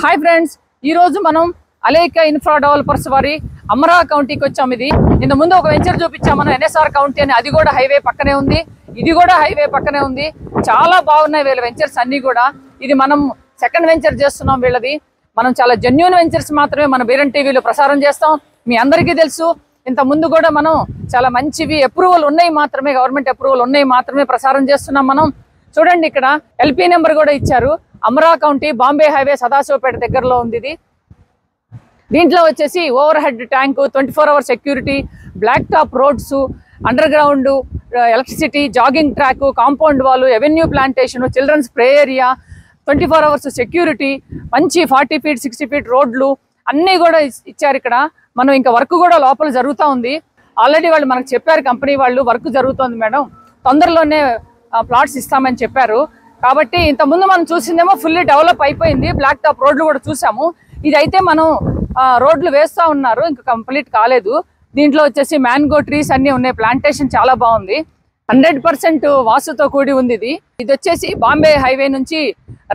Hi friends ఈ రోజు మనం అలేక ఇన్ఫ్రా డెవలపర్స్ వారి అమరా కౌంటీకి వచ్చాం ఇది. ఇంత ముందు ఒక వెంచర్ చూపించాం మనం ఎన్ఎస్ఆర్ కౌంటీ అని. అది కూడా హైవే పక్కనే ఉంది. ఇది కూడా హైవే పక్కనే ఉంది. చాలా బాగున్నాయి వీళ్ళ వెంచర్స్ అన్ని కూడా. ఇది మనం సెకండ్ వెంచర్ చేస్తున్నాం వీళ్ళది. మనం చాలా జెన్యున్ వెంచర్స్ మాత్రమే మన బీరన్ టీవీలో ప్రసారం చేస్తాం. మీ అందరికీ తెలుసు ఇంత ముందు కూడా మనం చాలా మంచివి అప్రూవల్ ఉన్నాయి మాత్రమే గవర్నమెంట్ అప్రూవల్ ఉన్నాయి మాత్రమే ప్రసారం చేస్తున్నాం మనం. చూడండి ఇక్కడ ఎల్పీ నెంబర్ కూడా ఇచ్చారు. అమరా కౌంటీ బాంబే హైవే సదాశివపేట దగ్గరలో ఉంది ఇది. దీంట్లో వచ్చేసి overhead tank twenty four hour security black top roads underground electricity jogging track compound వాళ్ళు avenue plantation children's play area twenty four hours security మంచి ఫార్టీ ఫీట్ సిక్స్టీ ఫీట్ రోడ్లు అన్నీ కూడా ఇచ్చారు ఇక్కడ. మనం ఇంకా వర్క్ కూడా లోపల జరుగుతూ ఉంది. ఆల్రెడీ వాళ్ళు మనకు చెప్పారు కంపెనీ వాళ్ళు వర్క్ జరుగుతుంది మేడం. తొందరలోనే ప్లాట్స్ ఇస్తామని చెప్పారు. కాబట్టి ఇంతకుముందు ముందు మనం చూసిందేమో ఫుల్లీ డెవలప్ అయిపోయింది. బ్లాక్ టాప్ రోడ్లు కూడా చూసాము. ఇదైతే మనం ఆ, రోడ్లు వేస్తా ఉన్నారు. ఇంకా కంప్లీట్ కాలేదు. దీంట్లో వచ్చేసి మ్యాంగో ట్రీస్ అన్ని ఉన్నాయి. ప్లాంటేషన్ చాలా బాగుంది. హండ్రెడ్ పర్సెంట్ వాసుతో కూడి ఉంది ఇది. ఇది వచ్చేసి బాంబే హైవే నుంచి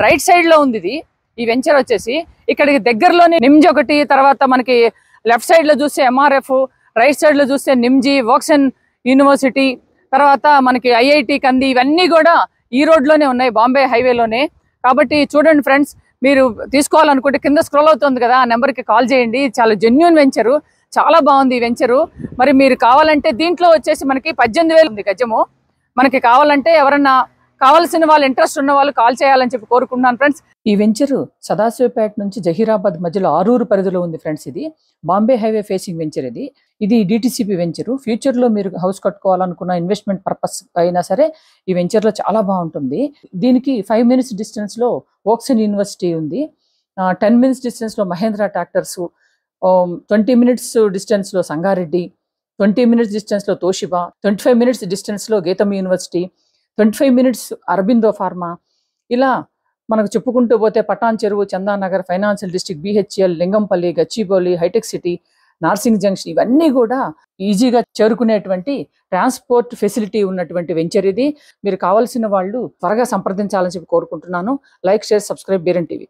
రైట్ సైడ్లో ఉంది ఇది. ఈ వెంచర్ వచ్చేసి. ఇక్కడికి దగ్గరలోనే నిమ్జ్ ఒకటి తర్వాత మనకి లెఫ్ట్ సైడ్లో చూస్తే ఎంఆర్ఎఫ్ రైట్ సైడ్లో చూస్తే నిమ్జీ వోక్సన్ యూనివర్సిటీ తర్వాత మనకి ఐఐటి కంది ఇవన్నీ కూడా ఈ రోడ్లోనే ఉన్నాయి బాంబే హైవేలోనే. కాబట్టి చూడండి ఫ్రెండ్స్ మీరు తీసుకోవాలనుకుంటే కింద స్క్రోల్ అవుతుంది కదా ఆ నెంబర్కి కాల్ చేయండి. చాలా జెన్యున్ వెంచరు చాలా బాగుంది ఈ వెంచరు మరి మీరు కావాలంటే దీంట్లో వచ్చేసి మనకి పద్దెనిమిది వేలు ఉంది గజము. మనకి కావాలంటే ఎవరన్నా కావాల్సిన వాళ్ళు ఇంట్రెస్ట్ ఉన్న వాళ్ళు కాల్ చేయాలని చెప్పి కోరుకున్నాను ఫ్రెండ్స్ ఈ వెంచరు సదాశివపేట నుంచి జహీరాబాద్ మధ్యలో ఆరూరు పరిధిలో ఉంది ఫ్రెండ్స్ ఇది బాంబే హైవే ఫేసింగ్ వెంచర్ ఇది. ఇది డిటిసిపి వెంచరు ఫ్యూచర్లో మీరు హౌస్ కట్టుకోవాలనుకున్న ఇన్వెస్ట్మెంట్ పర్పస్ అయినా సరే ఈ వెంచర్లో చాలా బాగుంటుంది. దీనికి ఫైవ్ మినిట్స్ డిస్టెన్స్లో ఓక్సన్ యూనివర్సిటీ ఉంది. టెన్ మినిట్స్ డిస్టెన్స్లో మహేంద్ర ట్రాక్టర్స్ ట్వంటీ మినిట్స్ డిస్టెన్స్లో సంగారెడ్డి ట్వంటీ మినిట్స్ డిస్టెన్స్లో తోషిబా ట్వంటీ ఫైవ్ మినిట్స్ డిస్టెన్స్లో Gitam university twenty five minutes Aurobindo pharma. ఇలా మనకు చెప్పుకుంటూ పోతే Patancheru Chandanagar financial district BHEL Lingampally Gachibowli hitech city Narsingi junction ఇవన్నీ కూడా ఈజీగా చేరుకునేటువంటి ట్రాన్స్పోర్ట్ ఫెసిలిటీ ఉన్నటువంటి వెంచర్ ఇది. మీరు కావాల్సిన వాళ్ళు త్వరగా సంప్రదించాలని చెప్పి కోరుకుంటున్నాను. Like share subscribe Beeran TV.